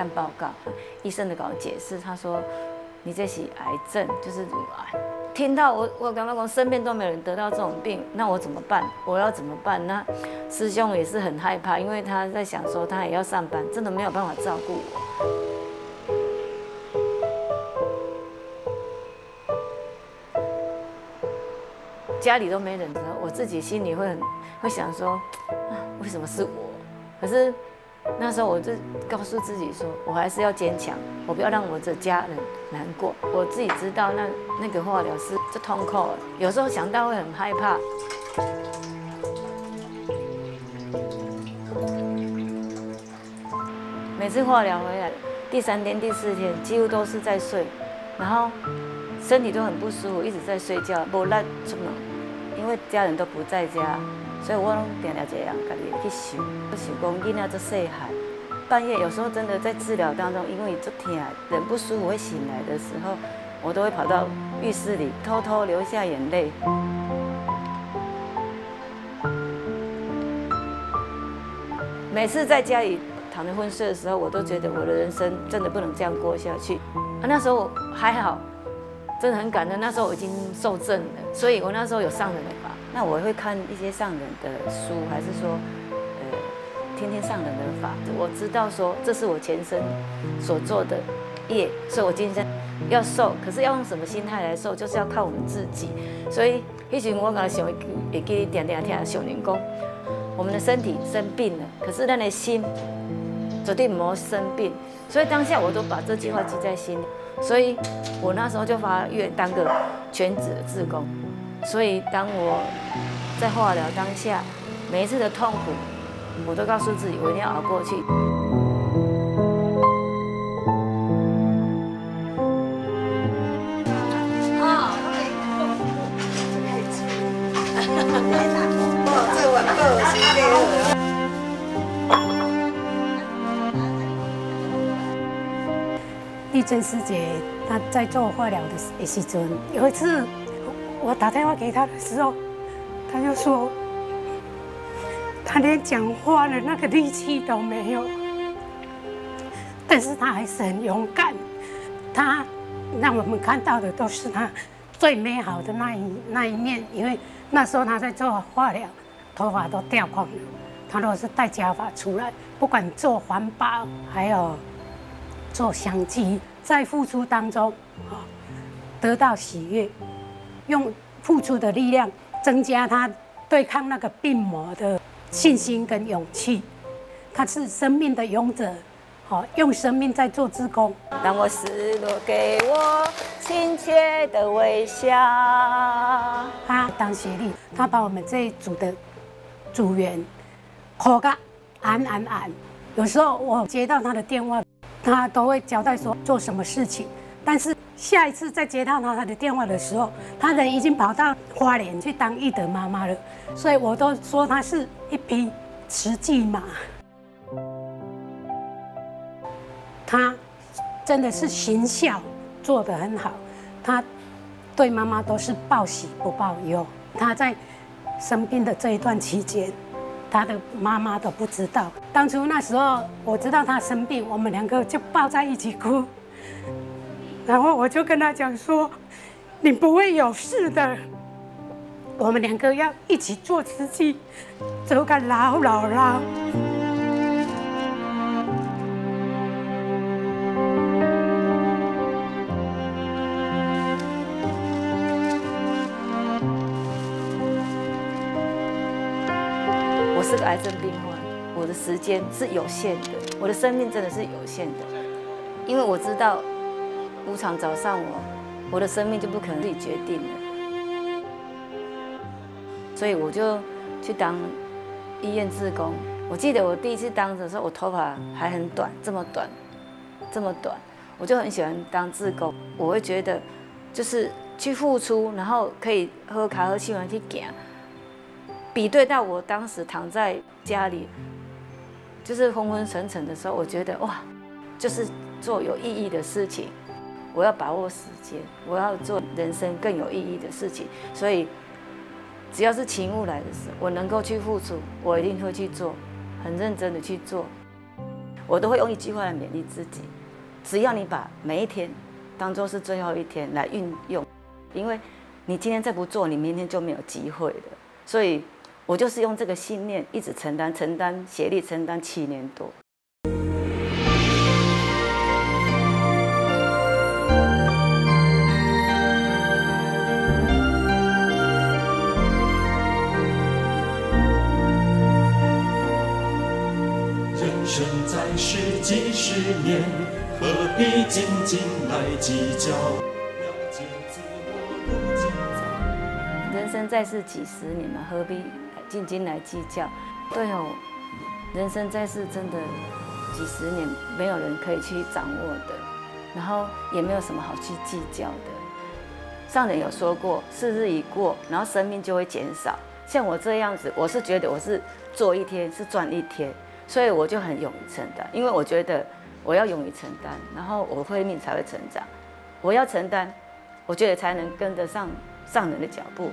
看报告，医生的给我解释，他说你这是癌症，就是乳癌。听到我我刚刚讲身边都没有人得到这种病，那我怎么办？我要怎么办？那师兄也是很害怕，因为他在想说他也要上班，真的没有办法照顾我。家里都没人的时候，我自己心里会很会想说，为什么是我？可是那时候我就告诉自己说，我还是要坚强，我不要让我的家人难过。我自己知道那那个化疗是这痛苦，有时候想到会很害怕。每次化疗回来，第三天、第四天几乎都是在睡，然后身体都很不舒服，一直在睡觉，无力出门。因为家人都不在家，所以我拢定定这样，家己去想，想讲囡仔这细汉，半夜有时候真的在治疗当中，因为这天人不舒服会醒来的时候，我都会跑到浴室里偷偷流下眼泪。每次在家里躺着昏睡的时候，我都觉得我的人生真的不能这样过下去。啊，那时候还好。真的很感恩，那时候我已经受证了，所以我那时候有上人的法。那我会看一些上人的书，还是说，呃，天天上人的法。我知道说这是我前生所做的业，所以我今生要受。可是要用什么心态来受，就是要靠我们自己。所以以前我刚想，也给你点点听小年工，我们的身体生病了，可是咱的心绝对没生病。所以当下我都把这句话记在心里。所以，我那时候就发愿当个全职的志工。所以，当我在化疗当下，每一次的痛苦，我都告诉自己，我一定要熬过去。哦这碗够是丽珍师姐她在做化疗的时阵，有一次我打电话给他的时候，他就说，他连讲话的那个力气都没有，但是他还是很勇敢。他让我们看到的都是他最美好的那一那一面，因为那时候他在做化疗，头发都掉光了，她都是戴假发出来，不管做环保还有做相机。在付出当中，得到喜悦，用付出的力量增加他对抗那个病魔的信心跟勇气。他是生命的勇者，好，用生命在做自工。当我失落，给我亲切的微笑。他当协力，他把我们这一组的组员，好个安安安。有时候我接到他的电话。他都会交代说做什么事情，但是下一次再接到他他的电话的时候，他人已经跑到花莲去当义德妈妈了，所以我都说他是一匹雌骏马。他真的是行孝做得很好，他对妈妈都是报喜不报忧。他在生病的这一段期间。他的妈妈都不知道。当初那时候，我知道他生病，我们两个就抱在一起哭。然后我就跟他讲说：“你不会有事的，我们两个要一起做瓷器，走个老老老。”是个癌症病患，我的时间是有限的，我的生命真的是有限的，因为我知道无常找上我，我的生命就不可能自己决定了，所以我就去当医院志工。我记得我第一次当的时候，我头发还很短，这么短，这么短，我就很喜欢当志工。我会觉得就是去付出，然后可以喝卡喝气完去行。比对到我当时躺在家里，就是昏昏沉沉的时候，我觉得哇，就是做有意义的事情。我要把握时间，我要做人生更有意义的事情。所以，只要是情物来的时候，我能够去付出，我一定会去做，很认真的去做。我都会用一句话来勉励自己：只要你把每一天当做是最后一天来运用，因为你今天再不做，你明天就没有机会了。所以，我就是用这个信念一直承担、承担、协力承担七年多。年，何必斤斤来计较？人生在世几十年嘛，何必斤斤来计较？对哦，人生在世真的几十年，没有人可以去掌握的，然后也没有什么好去计较的。上人有说过，四日已过，然后生命就会减少。像我这样子，我是觉得我是做一天是赚一天，所以我就很勇于承担，因为我觉得我要勇于承担，然后我会命才会成长。我要承担，我觉得才能跟得上上人的脚步。